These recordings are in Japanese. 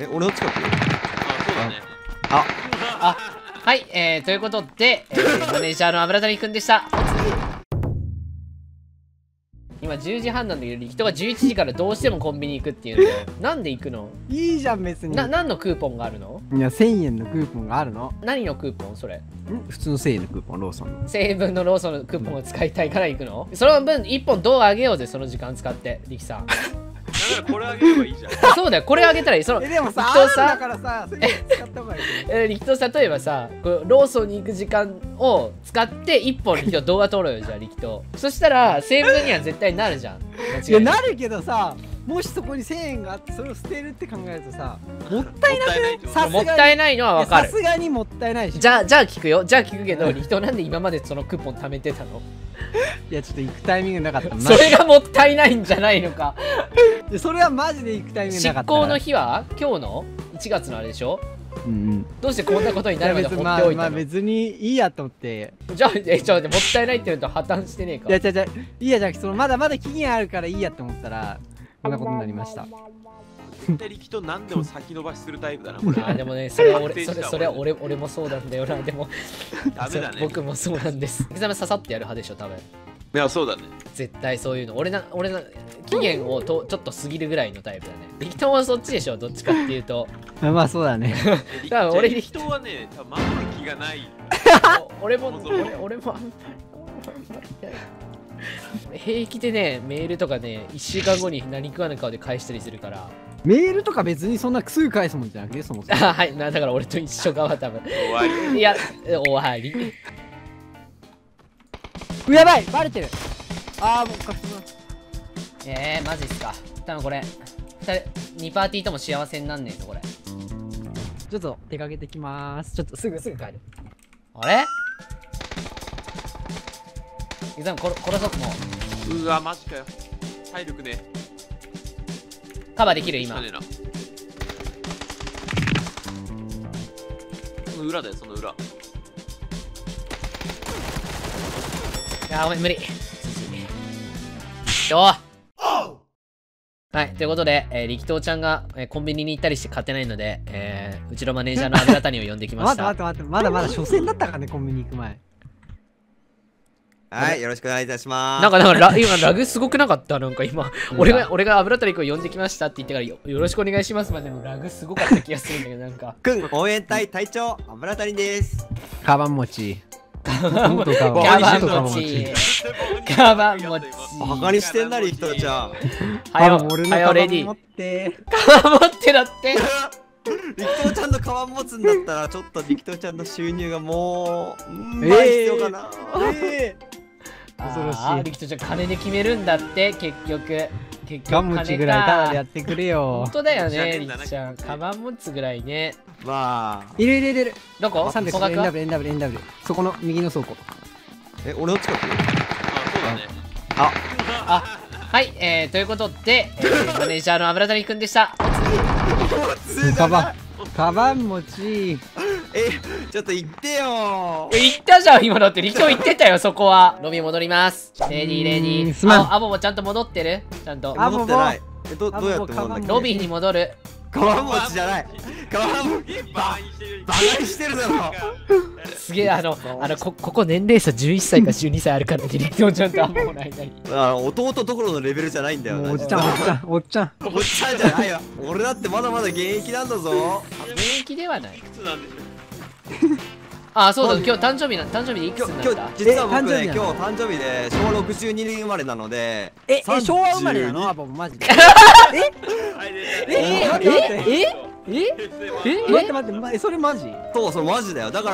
え俺の近く？あそうだね。あ。はい、えー、ということで、えー、マネージャーの油谷くんでした。今10時半なんだけど人が11時からどうしてもコンビニ行くっていうんだよなんで行くの？いいじゃん別に。な何のクーポンがあるの？いや1000円のクーポンがあるの。何のクーポンそれ？ん？普通の1000円のクーポンローソンの。1000円分のローソンのクーポンを使いたいから行くの？その分1本どうあげようぜその時間使って力さん らこれあげればいいじゃん。そうだよこれあげたらいい。そのえでもさ人さあるんだからさ使った方がいいえー、力斗例えばさこうローソンに行く時間を使って1本力斗動画撮ろうよじゃあ力斗そしたら1000円分には絶対なるじゃん間違いやいなないるけどさもしそこに1000円があってそれを捨てるって考えるとさもったいなくない？もったいないさすがに。もったいないのはわかさるすがにもったいないしじゃあじゃあ聞くよ。じゃあ聞くけど力斗なんで今までそのクーポン貯めてたの？いやちょっと行くタイミングなかった。それがもったいないんじゃないのか。でそれはマジで行くタイミング執なかったから行の日は？今日の？1月のあれでしょ？うんうん。どうしてこんなことにいなるまで放っておいたの、まあ別にいいやと思って。じゃあえちょっと待ってもったいないって言うと破綻してねえか。いや違う違う。いいやじゃなくてそのまだまだ期限あるからいいやって思ったらこんなことになりました絶対力と何でも先延ばしするタイプだな。こ れあーでもねそれは俺それそれは俺俺もそうなんだよな。でもダメだね。僕もそうなんです。exam 刺さってやる派でしょ多分。いやそうだね。絶対そういうの。俺な俺な期限をとちょっと過ぎるぐらいのタイプだね。力投はそっちでしょどっちかっていうと。あまあそうだね。だから俺力人はね多分守る気がない。お俺も俺俺もあんま平気でねメールとかね1週間後に何食わぬ顔で返したりするからメールとか別にそんなすぐ返すもんじゃなくてそもそも。あ はいなだから俺と一緒側多分。終わり。いや終わり。うやばいバレてる。ああもうかえー、マジっすか。多分これ2人2パーティーとも幸せになんねえぞこれ。ちょっと出かけてきます。ちょっとすぐすぐ帰る。あれ？伊沢殺殺そうもう。うわマジかよ。体力ねカバーできる今。その裏だよその裏。いやーごめん無理。よはいということで、えー、力投ちゃんが、えーコンビニに行ったりして勝てないので、えーうちのマネージャーの油谷を呼んできま待した。って待って待ってまだまだ初戦だったからねコンビニ行く前はいよろしくお願いいたします。なんか、なんかラ、今、ラグすごくなかった？なんか今、俺が、俺が油谷君を呼んできましたって言ってからよ、よろしくお願いします。までのラグすごかった気がするんだけど、なんか。くん応援隊隊長油谷です。カバン持ち。カバン持持ち。ち。カバン持ち。バカにしてんなり人ちゃんはよ、あ俺のはよ、カバンレディー。持って。カバン持ってだって。力投ちゃんのカバン持つんだったらちょっと力投ちゃんの収入がもううんえー。倍必要かな、え恐ろしい。あー力人ちゃん、金で決めるんだって、結局。結局、ガン持ちぐらいタダでやっってくれよ。本当だよね、じゃねえんだな力ちゃん。カバン持つぐらいね。まあ。いるいるいるどこ？300総額は NW NW NW そこの右の倉庫。え俺の近く？あそうだね。あ、はい、えー、ということで、えーマネージャーの油谷くんでした。カバン。カバン持ち。えちょっと言ってよ。え、言ったじゃん、今だって。力言ってたよ、そこは。ロビー戻ります。レディー、レディー。すまんあアボもちゃんと戻ってる？ちゃんと。あ戻ってないえどあどうやって戻るんだっけロビーに戻る。カバン持ちじゃないカバン持ちバカにしてるバカにしてるだろすげえ、あの、あの、こ、ここ年齢差11歳か12歳あるからね、力ちゃんとアボの間に。あ弟どころのレベルじゃないんだよおっちゃんおっちゃんおっちゃんおっちゃんじゃないよ俺だってまだまだ現役なんだぞ現役ではない。いくつなんでしょあ、そうだ、今日誕生日な、誕生日でいくつ今日になった？今日実は僕え誕生日ね今日誕生日で昭和62年生まれなのでええ32昭和生まれなの？アボマジで。え？待って待って。え？え？え？え？待って待ってそれマジ？そうそうマジだよ。だか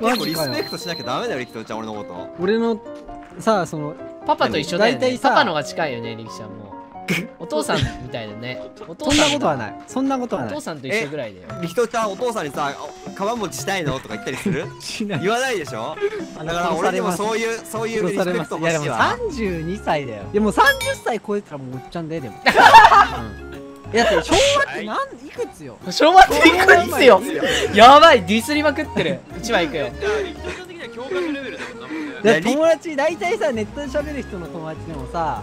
ら結構リスペクトしなきゃダメだよ力斗ちゃん俺のこと。俺のさあそのパパと一緒だよね。大体さパパのが近いよね、力ちゃんも。お父さんみたいだね。お父そんさんなことはない。そんなことはおない。父さんと一緒ぐらいだよ。力斗ちゃんお父さんにさ「カバン持ちしたいの?」とか言ったりする？しない。言わないでしょ？だから俺にもそういうそういうリスペクトいやでも欲しいわ32歳だよ。でも30歳超えたらもうおっちゃんだよでも。いやだって昭和ってなん いくつよ？昭和っていくつよ？やばい、ディスりまくってる。1枚いくよ。いや力人的には驚愕レベルだもんな友達大体さネットで喋る人の友達でもさ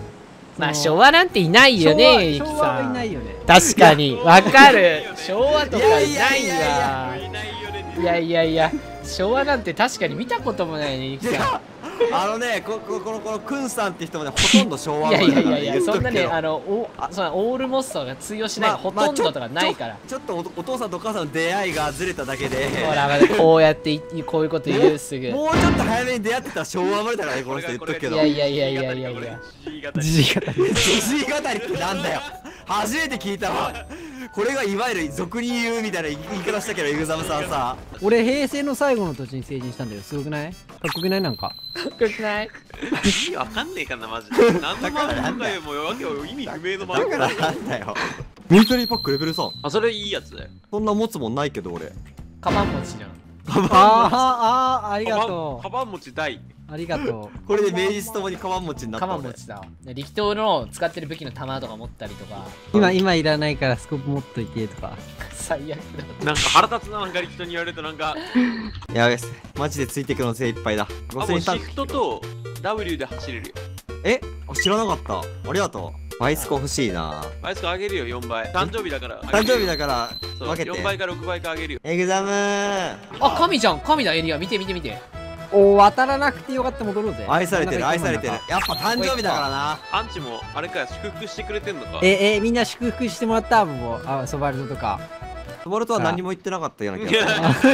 まあ昭和なんていないよねゆきさん。確かに。わかる。昭和とかいないわ。いやいやいや昭和なんて確かに見たこともないねゆきさあのねこここのこのくんさんって人もねほとんど昭和んいやいやいやい言やそんなねあのおそんなオールモストが通用しない、まあほとんどとかないから、ちょちょっとおお父さんとお母さんの出会いがずれただけで。ほらこうやっていこういうこと言うすぐ。いもうちょっと早めに出会ってたら昭和生まれたからねこの人言っとくけど。やいやいやいやいやいや。じじい方じじい語りってなんだよ。初めて聞いたわこれがいわゆる俗に言うみたいな言い方したけどイグザムさんさ。俺平成の最後の土地に成人したんだよ。すごくない？かっこよくない？なんか。かっこよくない？意味わかんねえかなマジで。何の漫画かよもうわけ意味不明のだから漫画。だよなんだよ。ミリタリーパックレベル3あそれいいやつだよ。そんな持つもんないけど俺。カバン持ちじゃんあーあーありがとカバン持ち大うありがと これで名実ともにカバン持ちになったカバン持ちだ。で力投の使ってる武器の弾とか持ったりとか。う今今いらないからスコープ持っといてとか。最悪だなんか腹立つななんか人に言われるとなんか。やべっすマジでついていくの精一杯だ。あもう5000タンシフトと W で走れるよ。えあ知らなかった。ありがとうバイスコ欲しいな。バイスコ上げるよ4倍。誕生日だから誕生日だかから分けて。4倍か6倍か上げるよ。エグザム。ーあ神じゃん。神だエリア。見て見て見て。お渡らなくてよかった戻ろうぜ愛されてる愛されてる。やっぱ誕生日だからな。アンチもあれかよ祝福してくれてんのか？ええみんな祝福してもらったもうあソバルトとかソバルトは何も言ってなかったような気がす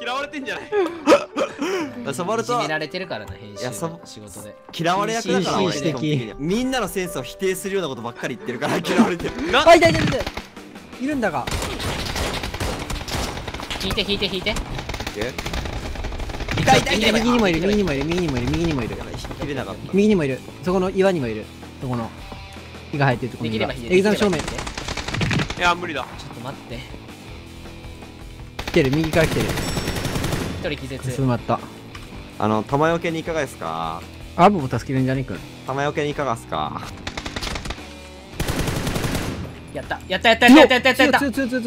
嫌われてんじゃない。るソバルトはられてるからな編集いやその仕事で。嫌われ役だから俺紳士的基本的にはみんなのセンスを否定するようなことばっかり言ってるから嫌われてる。な あいたいたいたいるんだが。引いて引いて引いて。痛い痛い痛い。右にもいる右にもいる右にもいる右にもいる。やばい引き切れなかった。右にもいる。そこの岩にもいる。そこの火が入ってるところにエグザム正面。いや無理だ。ちょっと待って来てる右から来てる。一人気絶。進まった。あの玉よけにいかがですか？アブも助けるんじゃねえくん玉よけにいかがですか？やった。やったやったやったやったやったやった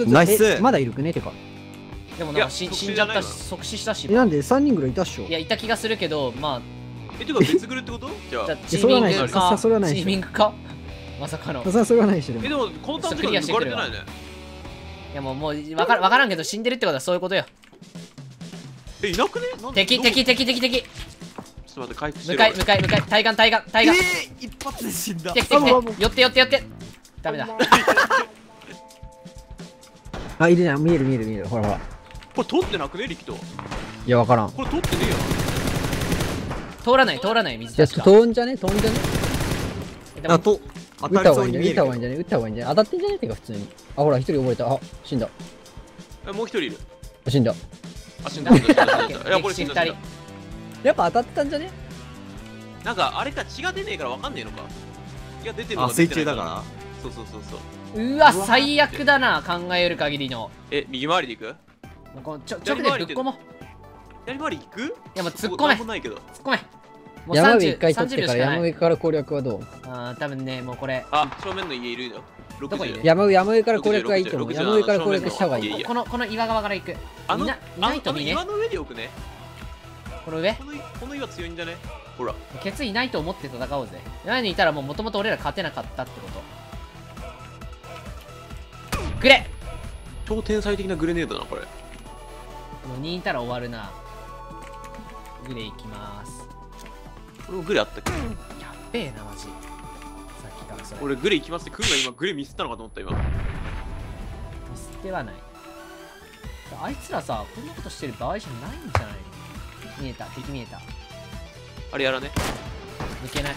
ナイス。えまだいるくねてか。でもなんか死死んじゃったしじゃないの即死したし。えなんで？3人ぐらいいたっしょ？いやいた気がするけどまあ。えてか別グルってこと？じゃあ。チーそれはないミングか？それはないでしょ。チーミングか？まさかの。いさそれはないでしょでも。えでもこの短時間で抜かれてないねやもうもうわからわからんけど死んでるってことはそういうことよ。えいなくね？敵敵敵敵敵。ちょっと待って回復して向るかい向かい向かい。対岸対岸対岸えー、一発で死んだ。来て来て来て。寄って寄って寄って。ダメだ。あいるじゃん見える見える見える。ほらほら。これ取ってなくね？力といやわからん。これ取ってねえよ。通らない通らない水じゃあ確か飛んじゃね？飛んじゃね？あと当たり撃った方がい？いんそうに見えるじゃね撃った方がいいんじゃね撃った方がいいんじゃね当たってんじゃねてか普通に。あほら一人溺れた。あ死んだ。えもう一人いる？死んだ。あ 死んだ。死んだ死んだ死んだ。いやこれ死んだ死んだ。やっぱ当たってたんじゃね？なんかあれか血が出ねえからわかんねえのか。血が出てるのあか出てない水中だから。そうそうそうそう。うわ最悪だな考える限りの。え右回りで行く？このちょ直でぶっ込もう。左回り行く？いいやもう突っ込め。なんもないけど。突っ込め山上30一回取って30から山上から攻略はどう？あー多分ねもうこれ。あ正面の家いるよ。60どこいる？山上山上から攻略がいいと思う。60山上から攻略した方がいい。このこの岩側から行く。あのいないないと岩の上で置くね。この上？このこの岩強いんじゃね？ほら。ケツいないと思って戦おうぜ。前にいたらもうもともと俺ら勝てなかったってこと。くれ超天才的なグレネードだなこれ。もう2いたら終わるな。グレいきますこれもグレあったっけ？やっべえなマジ。さっきからそれ。俺グレ行きますってクンが今グレミスったのかと思った今。ミスってはない。あいつらさこんなことしてる場合じゃないんじゃないの？見えた。敵見えた。あれやらね。抜けない。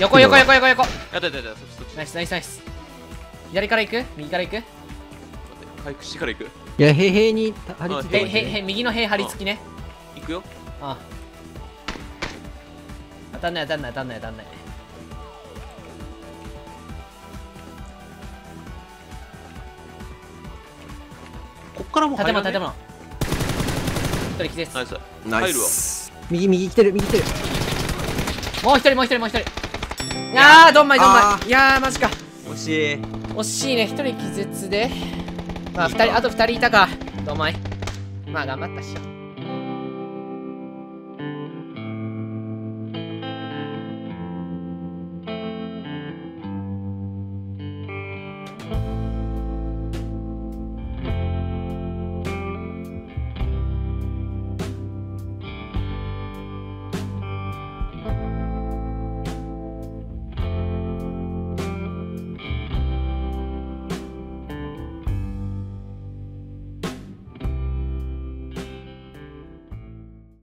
横横横横横。やったやったやった。ナイスナイスナイス。左から行く？右から行く？回復してから行くいやへへに張り付いてへるへへ右の塀張り付きね。行くよ。ああ当たんない当たんない当たんない当たんない。こっからも建物建物。一人気絶ナイス。ナイ入るわ。ス右右来てる右来てる。もう一人もう一人もう一人。いやー。どんまいどんまあいいやーマジか。惜しい。惜しいね。一人気絶でまあ二人あと二人いたか。どうまい。まあ頑張ったっしょ。